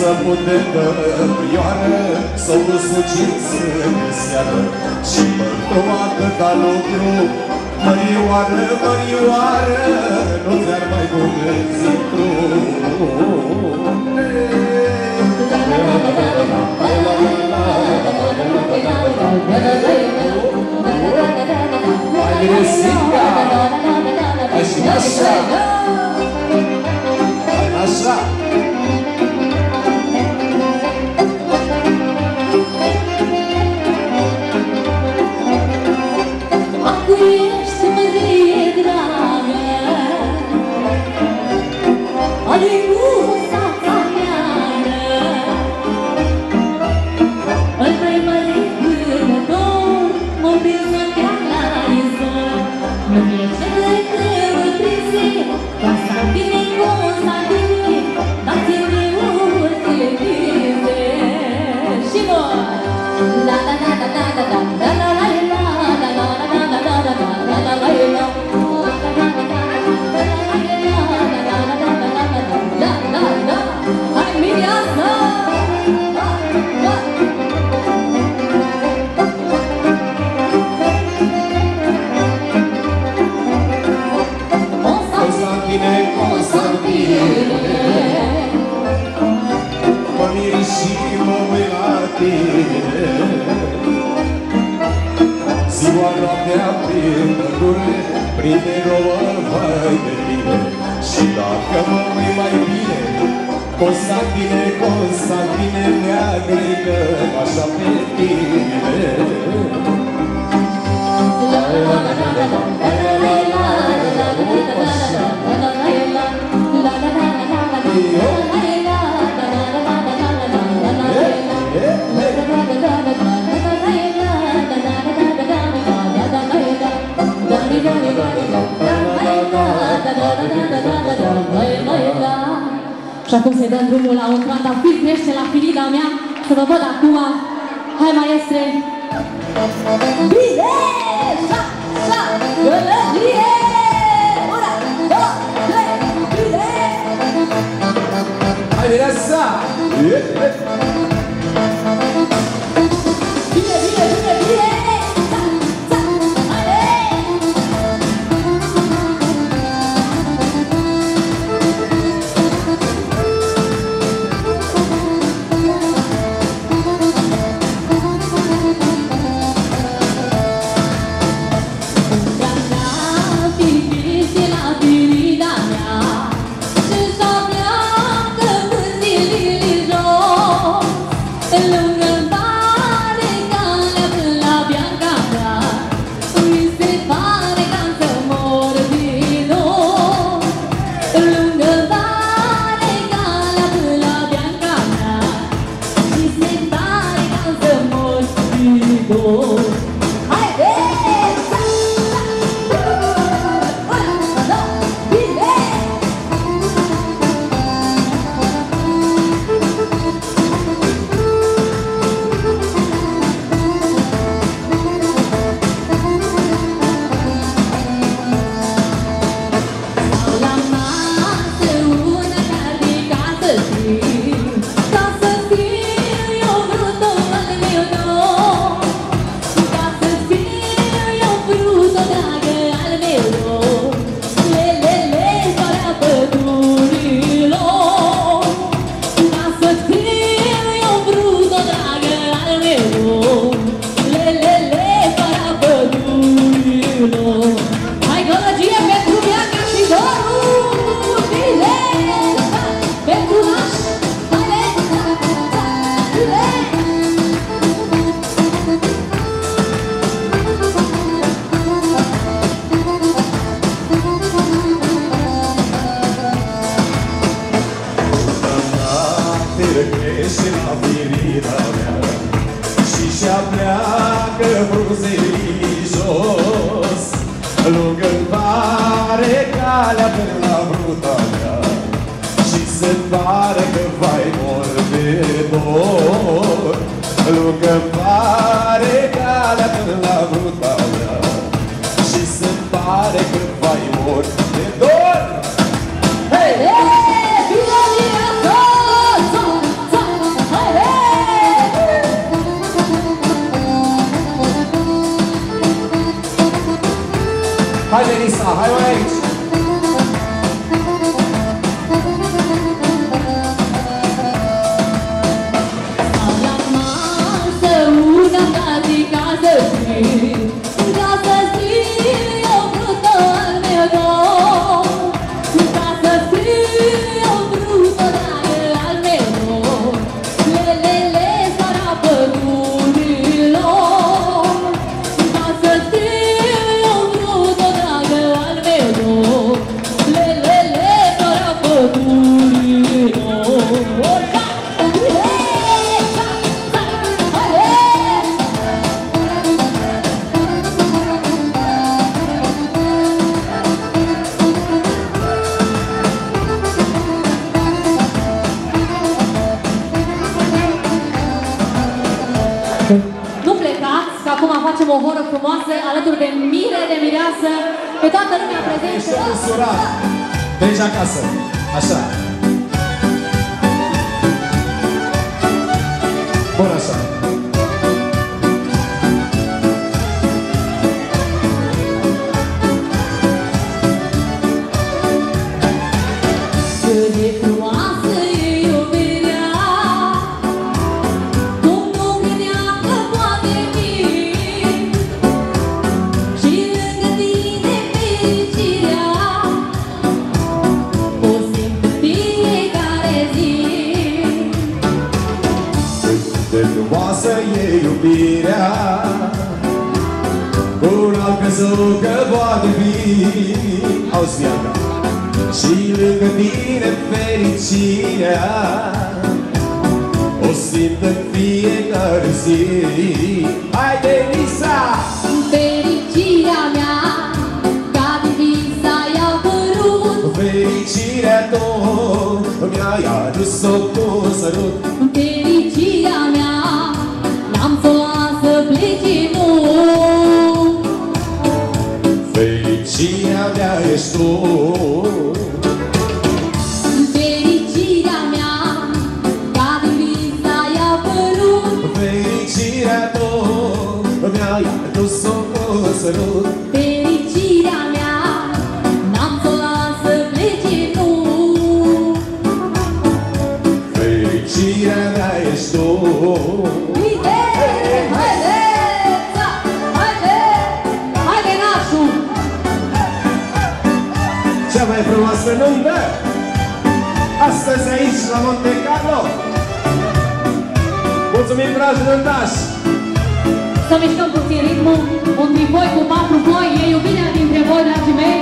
să putem dărioară Să o sucim să ne seară. Și mă atâta lucru Mărioară, mărioară Nu ți-ar mai bune zitru dacă mă uit mai bine Constantine, Constantine Ne-agregă așa pe tine Și acum să-i dăm drumul la un trandafir crește la firida mea Să vă văd acum Hai maestre Bine! Șa, șa, gălăgie! Una, două, trei, bine! Hai, Mireasa! Bine, bine, Crește la firida mea Și și-a pleacă bruzelii jos Lungă-n pare calea până la bruta mea Și se pare că vai mor de Hai Melissa, hai mai aici La masă, una tatică o horă frumoasă alături de mire de mireasă, pe toată lumea Ești prezentă. însurat. Deci acasă. Așa De frumoasă e iubirea. Cu un alt crezut că poate fi. Auzi, Bianca Și lângă tine fericirea. O simt în fiecare zi. Haide, Lisa! Fericirea mea, ca din visa i-a părut, Fericirea tot mi-ai adus-o cu un sărut mea cea mai frumoasă nuntă. Astăzi aici, la Monte Carlo. Mulțumim, dragi nuntași! Să mișcăm puțin ritmul, un voi cu patru voi, e iubirea dintre voi, dragii mei.